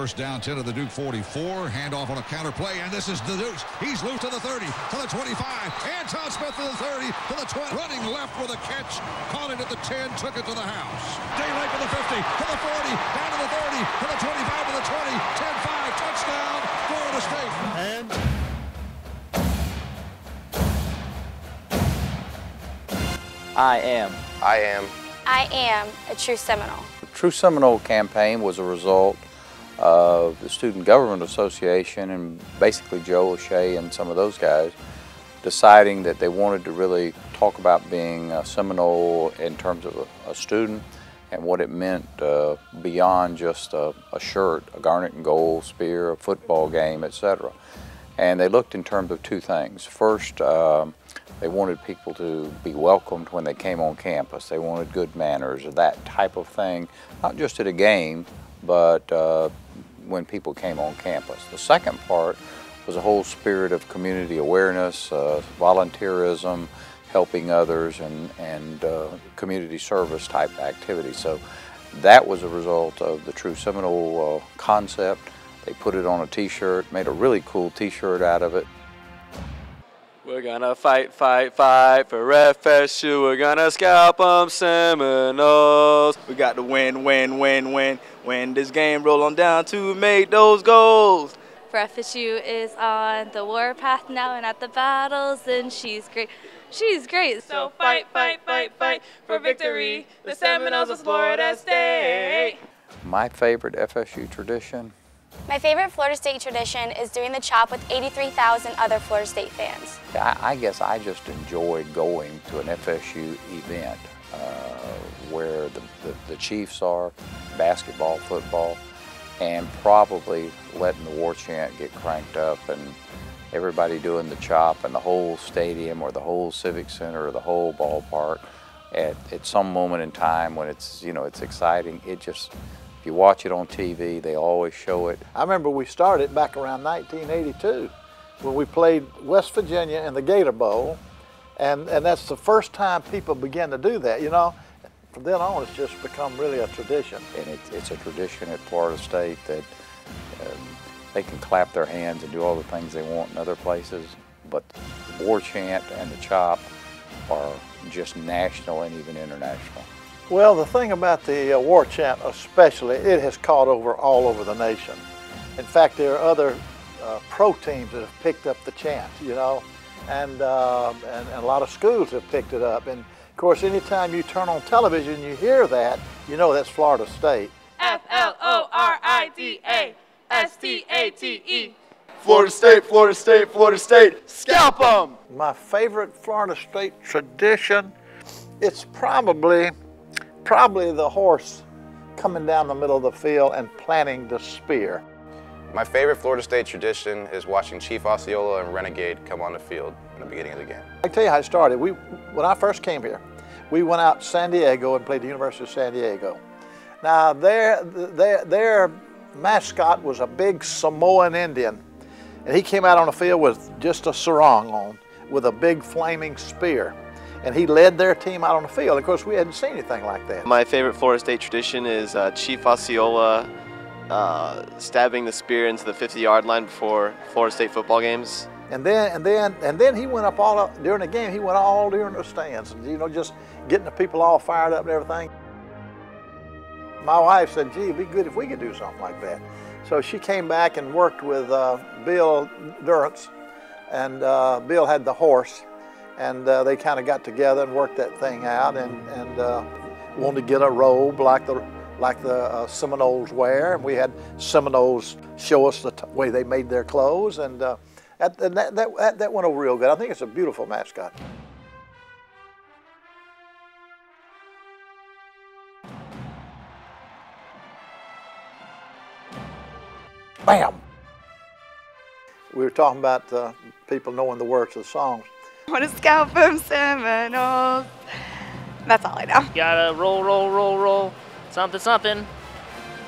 First down 10 of the Duke 44. Handoff on a counter play, and this is the Dukes. He's loose to the 30, to the 25. Antone Smith to the 30, to the 20. Running left with a catch. Caught it at the 10, took it to the house. Daylight to the 50, to the 40, down to the 30, to the 25, to the 20. 10-5, touchdown, Florida State. And... I am. I am. I am a true Seminole. The True Seminole campaign was a result of the Student Government Association and basically Joe O'Shea and some of those guys deciding that they wanted to really talk about being a Seminole in terms of a, a student and what it meant uh, beyond just a, a, shirt, a garnet and gold spear, a football game, etc. And they looked in terms of two things. First, um, they wanted people to be welcomed when they came on campus. They wanted good manners, that type of thing, not just at a game, but uh, when people came on campus. The second part was a whole spirit of community awareness, uh, volunteerism, helping others, and, and uh, community service type activities. So that was a result of the True Seminole uh, concept. They put it on a t-shirt, made a really cool t-shirt out of it. We're gonna fight, fight, fight for FSU. We're gonna scalp them Seminoles. We got to win, win, win, win. Win this game, roll on down to make those goals. For FSU is on the warpath now and at the battles, and she's great. She's great. So fight, fight, fight, fight for victory. The Seminoles of Florida State. My favorite FSU tradition my favorite Florida State tradition is doing the chop with 83,000 other Florida State fans. I, guess I just enjoy going to an FSU event uh, where the, the, the, Chiefs are, basketball, football, and probably letting the war chant get cranked up and everybody doing the chop and the whole stadium or the whole civic center or the whole ballpark at, at some moment in time when it's, you know, it's exciting. It just, if you watch it on TV, they always show it. I remember we started back around 1982 when we played West Virginia in the Gator Bowl, and, and that's the first time people began to do that, you know. From then on, it's just become really a tradition. And it, it's a tradition at Florida State that um, they can clap their hands and do all the things they want in other places, but the war chant and the chop are just national and even international. Well, the thing about the uh, war chant especially, it has caught over all over the nation. In fact, there are other uh, pro teams that have picked up the chant, you know, and, uh, and, and, a lot of schools have picked it up. And of course, anytime you turn on television and you hear that, you know that's Florida State. F-L-O-R-I-D-A S-T-A-T-E. Florida State, Florida State, Florida State, scalp them! My favorite Florida State tradition, it's probably probably the horse coming down the middle of the field and planting the spear. My favorite Florida State tradition is watching Chief Osceola and Renegade come on the field in the beginning of the game. I tell you how it started. We, when I first came here, we went out to San Diego and played the University of San Diego. Now their, their, their mascot was a big Samoan Indian, and he came out on the field with just a sarong on, with a big flaming spear and he led their team out on the field. Of course, we hadn't seen anything like that. My favorite Florida State tradition is uh, Chief Osceola uh, stabbing the spear into the 50-yard line before Florida State football games. And then, and then, and then he went up all up, during the game. He went all during the stands, you know, just getting the people all fired up and everything. My wife said, "Gee, it'd be good if we could do something like that." So she came back and worked with uh, Bill Durham, and uh, Bill had the horse, and uh, they kind of got together and worked that thing out and, and uh, wanted to get a robe like the like the uh, Seminoles wear, and we had Seminoles show us the way they made their clothes, and, uh, that, that, that, that went over real good. I think it's a beautiful mascot. Bam! We were talking about uh, people knowing the words of the songs. Want to scalp them Seminoles. That's all I know. Gotta roll, roll, roll, roll. Something, something.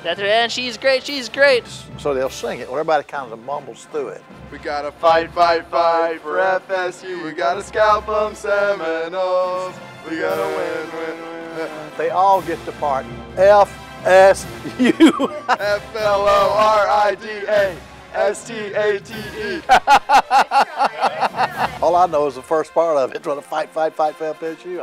That's her, and she's great, she's great. So they'll sing it. Well, everybody kind of mumbles through it. We gotta fight, fight, fight for FSU. We gotta scalp them Seminoles. We gotta win, win, win. They all get the part. F S U. F L O R I D A S T A T E. All I know is the first part of it. Trying to fight, fight, fight for FSU.